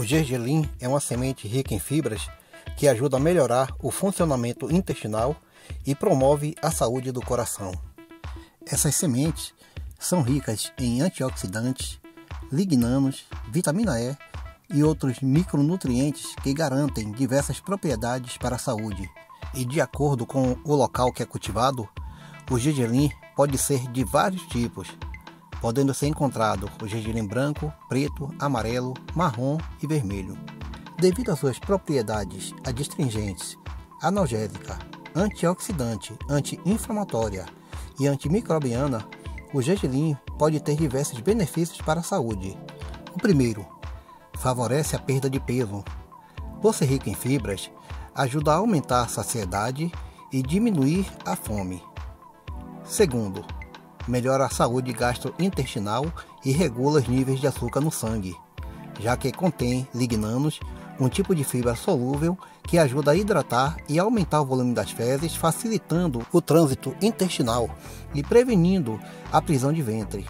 O gergelim é uma semente rica em fibras que ajuda a melhorar o funcionamento intestinal e promove a saúde do coração. Essas sementes são ricas em antioxidantes, lignanos, vitamina E e outros micronutrientes que garantem diversas propriedades para a saúde. E de acordo com o local que é cultivado, o gergelim pode ser de vários tipos, podendo ser encontrado o gergelim branco, preto, amarelo, marrom e vermelho. Devido às suas propriedades adstringentes, analgésica, antioxidante, anti-inflamatória e antimicrobiana, o gergelim pode ter diversos benefícios para a saúde. O primeiro, favorece a perda de peso. Por ser rico em fibras, ajuda a aumentar a saciedade e diminuir a fome. Segundo, melhora a saúde gastrointestinal e regula os níveis de açúcar no sangue, já que contém lignanos, um tipo de fibra solúvel que ajuda a hidratar e aumentar o volume das fezes, facilitando o trânsito intestinal e prevenindo a prisão de ventre,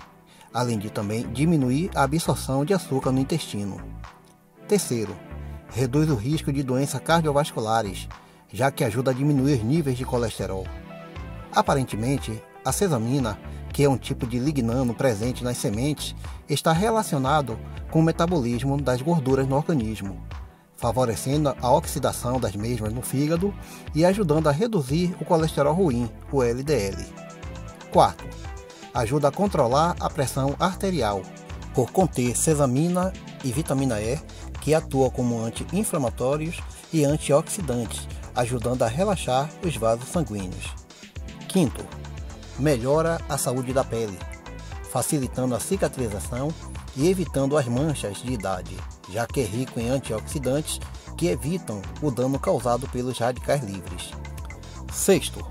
além de também diminuir a absorção de açúcar no intestino. Terceiro, reduz o risco de doenças cardiovasculares, já que ajuda a diminuir níveis de colesterol. Aparentemente, a sesamina, que é um tipo de lignano presente nas sementes, está relacionado com o metabolismo das gorduras no organismo, favorecendo a oxidação das mesmas no fígado e ajudando a reduzir o colesterol ruim, o LDL. Quarto, ajuda a controlar a pressão arterial, por conter sesamina e vitamina E, que atua como anti-inflamatórios e antioxidantes, ajudando a relaxar os vasos sanguíneos. Quinto, melhora a saúde da pele, facilitando a cicatrização e evitando as manchas de idade, já que é rico em antioxidantes que evitam o dano causado pelos radicais livres. Sexto,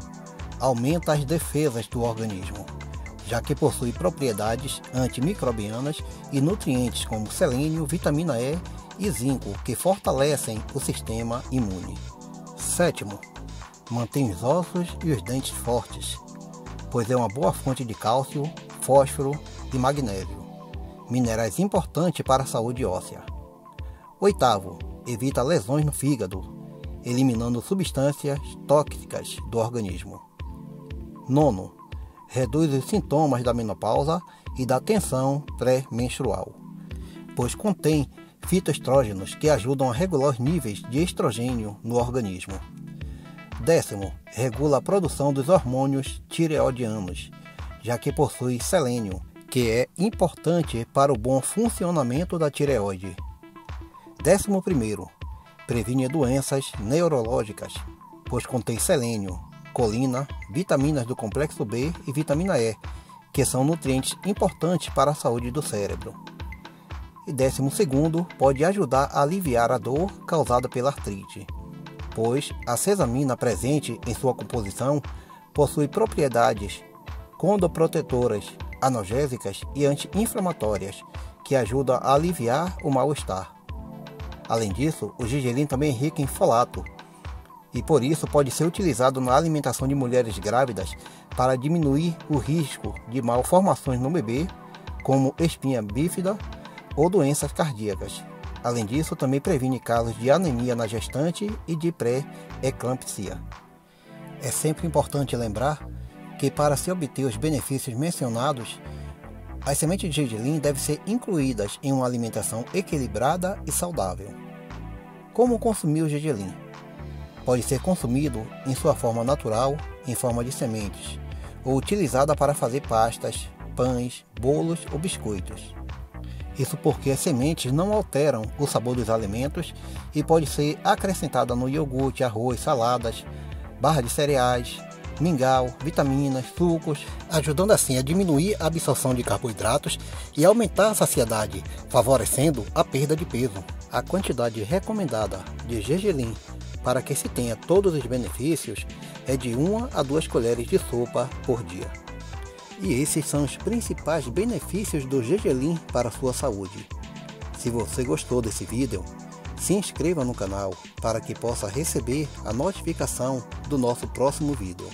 aumenta as defesas do organismo, já que possui propriedades antimicrobianas e nutrientes como selênio, vitamina E e zinco que fortalecem o sistema imune. Sétimo, mantém os ossos e os dentes fortes, pois é uma boa fonte de cálcio, fósforo e magnésio, minerais importantes para a saúde óssea. Oitavo, evita lesões no fígado, eliminando substâncias tóxicas do organismo. Nono, reduz os sintomas da menopausa e da tensão pré-menstrual, pois contém fitoestrógenos que ajudam a regular os níveis de estrogênio no organismo. Décimo, regula a produção dos hormônios tireoidianos, já que possui selênio, que é importante para o bom funcionamento da tireoide. Décimo primeiro, previne doenças neurológicas, pois contém selênio, colina, vitaminas do complexo B e vitamina E, que são nutrientes importantes para a saúde do cérebro. E décimo segundo, pode ajudar a aliviar a dor causada pela artrite pois a sesamina presente em sua composição possui propriedades condoprotetoras, analgésicas e anti-inflamatórias que ajudam a aliviar o mal-estar. Além disso, o gergelim também é rico em folato e por isso pode ser utilizado na alimentação de mulheres grávidas para diminuir o risco de malformações no bebê, como espinha bífida ou doenças cardíacas. Além disso, também previne casos de anemia na gestante e de pré-eclampsia. É sempre importante lembrar que para se obter os benefícios mencionados, as sementes de gergelim devem ser incluídas em uma alimentação equilibrada e saudável. Como consumir o gergelim? Pode ser consumido em sua forma natural, em forma de sementes, ou utilizada para fazer pastas, pães, bolos ou biscoitos. Isso porque as sementes não alteram o sabor dos alimentos e pode ser acrescentada no iogurte, arroz, saladas, barra de cereais, mingau, vitaminas, sucos, ajudando assim a diminuir a absorção de carboidratos e aumentar a saciedade, favorecendo a perda de peso. A quantidade recomendada de gergelim para que se tenha todos os benefícios é de 1 a 2 colheres de sopa por dia. E esses são os principais benefícios do gergelim para a sua saúde. Se você gostou desse vídeo, se inscreva no canal para que possa receber a notificação do nosso próximo vídeo.